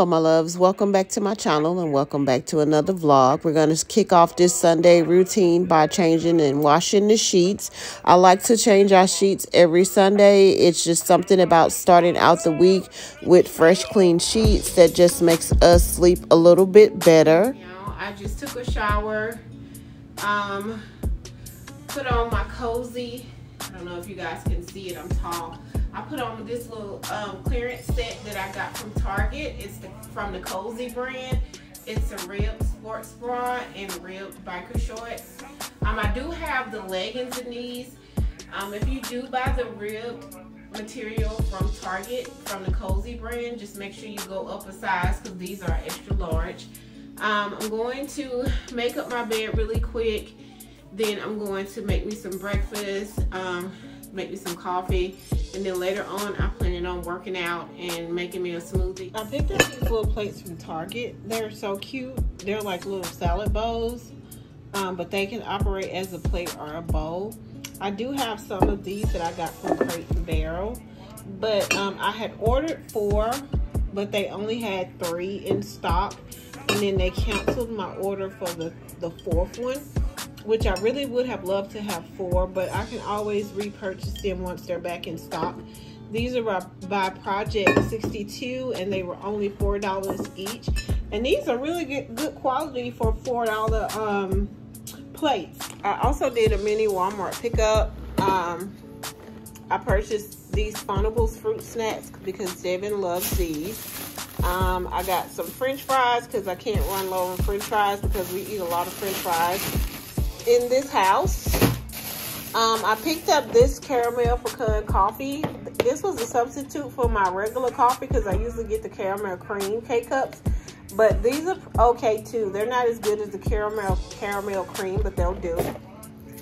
Hello, my loves. Welcome back to my channel and welcome back to another vlog. We're going to kick off this Sunday routine by changing and washing the sheets. I like to change our sheets every Sunday. It's just something about starting out the week with fresh, clean sheets that just makes us sleep a little bit better. I just took a shower, um, put on my cozy. I don't know if you guys can see it. I'm tall I put on this little um, clearance set that I got from Target. It's the, from the Colsie brand. It's a ribbed sports bra and ribbed biker shorts. Um, I do have the leggings in these. Um, if you do buy the ribbed material from Target, from the Colsie brand, just make sure you go up a size because these are extra large. Um, I'm going to make up my bed really quick. Then I'm going to make me some breakfast. Um, make me some coffee. And then later on, I'm planning on working out and making me a smoothie. I picked up these little plates from Target. They're so cute. They're like little salad bowls, um, but they can operate as a plate or a bowl. I do have some of these that I got from Crate and Barrel, but um, I had ordered four, but they only had three in stock. And then they canceled my order for the, the fourth one which I really would have loved to have four, but I can always repurchase them once they're back in stock. These are by, Project 62 and they were only $4 each. And these are really good, good quality for $4 um, plates. I also did a mini Walmart pickup. Um, I purchased these Funables fruit snacks because Devin loves these. Um, I got some french fries because I can't run low on french fries because we eat a lot of french fries in this house. Um, I picked up this caramel pecan coffee. This was a substitute for my regular coffee because I usually get the caramel cream K-Cups. But these are okay too. They're not as good as the caramel caramel cream, but they'll do.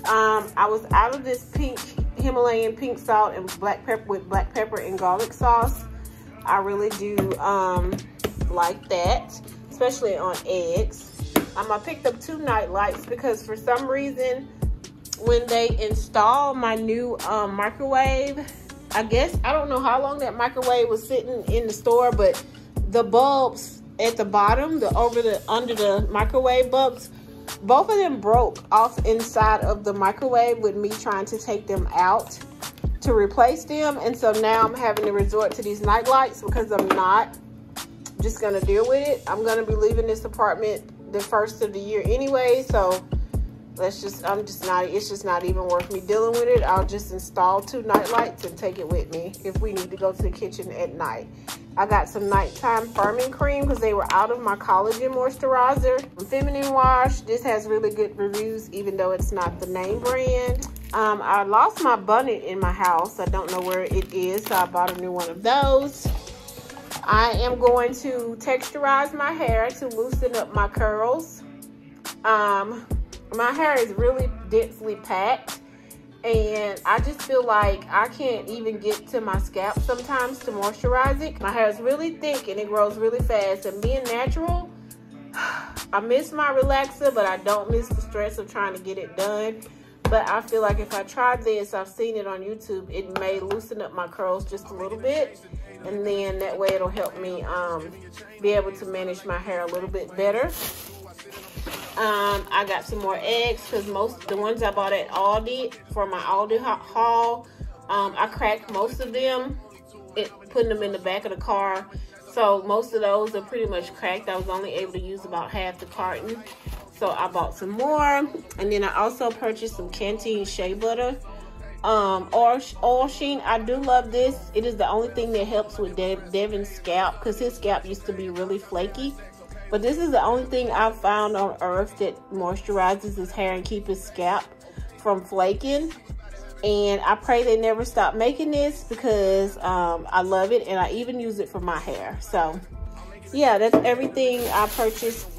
Um, I was out of this pink Himalayan pink salt and black pepper with black pepper and garlic sauce. I really do um, like that, especially on eggs. Um, I picked up two night lights because for some reason, when they installed my new um, microwave, I guess, I don't know how long that microwave was sitting in the store, but the bulbs at the bottom, the over the, under the microwave bulbs, both of them broke off inside of the microwave with me trying to take them out to replace them. And so now I'm having to resort to these night lights because I'm not just gonna deal with it. I'm gonna be leaving this apartment the first of the year anyway, so let's just, I'm just not, it's just not even worth me dealing with it. I'll just install two night lights and take it with me if we need to go to the kitchen at night. I got some nighttime firming cream because they were out of my collagen moisturizer. Feminine wash, this has really good reviews even though it's not the name brand. Um, I lost my bunnet in my house. I don't know where it is, so I bought a new one of those. I am going to texturize my hair to loosen up my curls. Um, my hair is really densely packed and I just feel like I can't even get to my scalp sometimes to moisturize it. My hair is really thick and it grows really fast and being natural, I miss my relaxer, but I don't miss the stress of trying to get it done. But I feel like if I try this, I've seen it on YouTube, it may loosen up my curls just a little bit and then that way it'll help me um, be able to manage my hair a little bit better. Um, I got some more eggs because most the ones I bought at Aldi for my Aldi haul, um, I cracked most of them, it, putting them in the back of the car. So most of those are pretty much cracked. I was only able to use about half the carton. So I bought some more. And then I also purchased some Cantu Shea Butter. Um oil, oil sheen i do love this. It is the only thing that helps with De devin's scalp because his scalp used to be really flaky. But this is the only thing i've found on earth that moisturizes his hair and keep his scalp from flaking. And i pray they never stop making this because um, i love it and i even use it for my hair. So yeah that's everything i purchased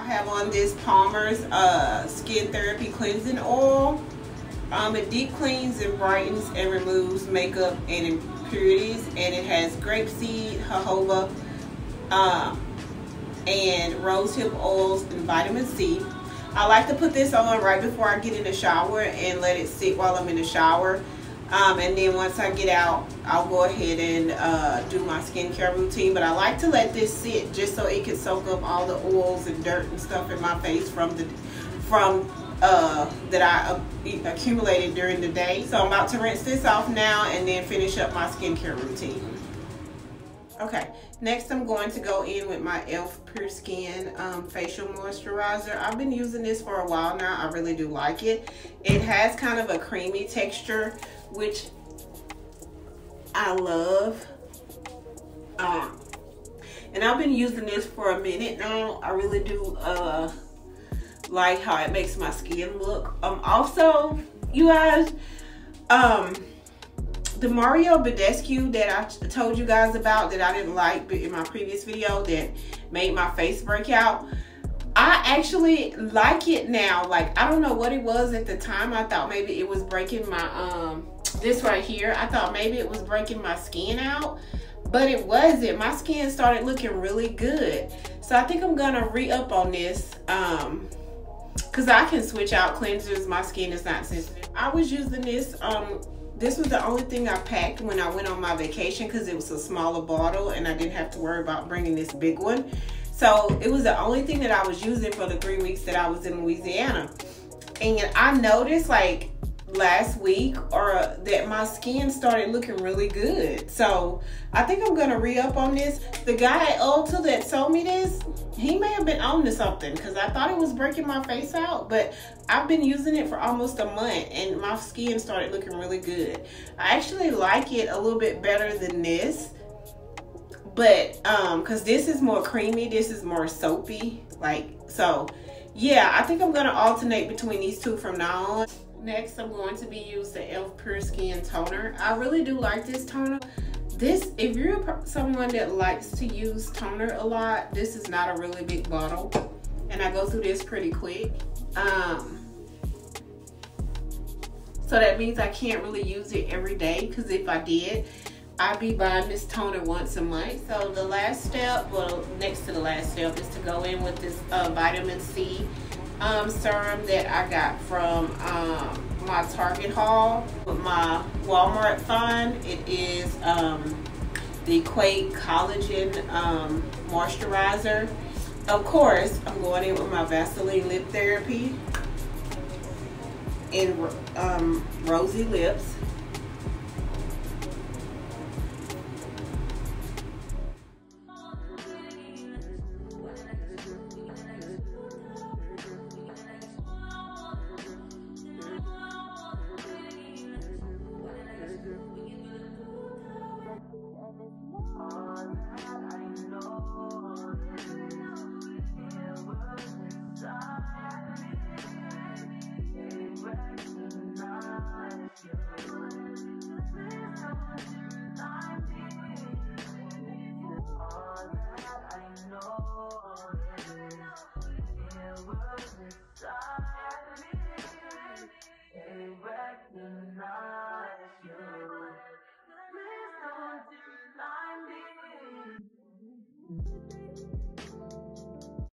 have on this Palmer's uh, Skin Therapy Cleansing Oil. Um, it deep cleans and brightens and removes makeup and impurities. And it has grapeseed, jojoba, um, and rosehip oils and vitamin C. I like to put this on right before I get in the shower and let it sit while I'm in the shower. Um, and then once I get out, I'll go ahead and uh, do my skincare routine. But I like to let this sit just so it can soak up all the oils and dirt and stuff in my face from the from uh, that I uh, accumulated during the day. So I'm about to rinse this off now and then finish up my skincare routine. Okay, next I'm going to go in with my e.l.f. Pure Skin um, Facial Moisturizer. I've been using this for a while now. I really do like it. It has kind of a creamy texture, which I love. Um, and I've been using this for a minute now. I really do uh, like how it makes my skin look. Um, also, you guys, um, the Mario Badescu that I told you guys about that I didn't like in my previous video that made my face break out. I actually like it now. Like, I don't know what it was at the time. I thought maybe it was breaking my, um, this right here. I thought maybe it was breaking my skin out, but it wasn't. My skin started looking really good. So I think I'm gonna re-up on this. Um, Cause I can switch out cleansers. My skin is not sensitive. I was using this. Um, this was the only thing I packed when I went on my vacation because it was a smaller bottle and I didn't have to worry about bringing this big one. So it was the only thing that I was using for the three weeks that I was in Louisiana. And I noticed like last week or that my skin started looking really good. So I think I'm gonna re-up on this. The guy at Ulta that sold me this, he may have been on to something because I thought it was breaking my face out, but I've been using it for almost a month and my skin started looking really good. I actually like it a little bit better than this but um because this is more creamy this is more soapy like so yeah i think i'm gonna alternate between these two from now on Next, I'm going to be using the e.l.f. Pure Skin Toner. I really do like this toner. This, if you're someone that likes to use toner a lot, this is not a really big bottle. And I go through this pretty quick. Um, so that means I can't really use it every day because if I did, I'd be buying this toner once a month. So the last step, well, next to the last step is to go in with this uh, vitamin C um, serum that I got from um, my Target haul with my Walmart find. It is um, the Equate Collagen um, Moisturizer. Of course, I'm going in with my Vaseline Lip Therapy in um, Rosy Lips.